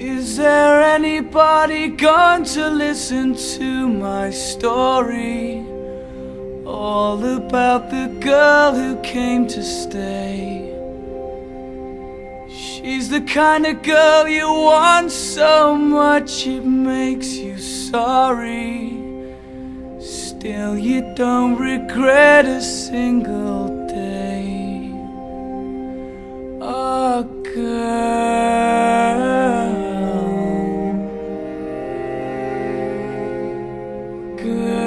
Is there anybody going to listen to my story? All about the girl who came to stay. She's the kind of girl you want so much it makes you sorry. Still, you don't regret a single day. Oh, girl. good.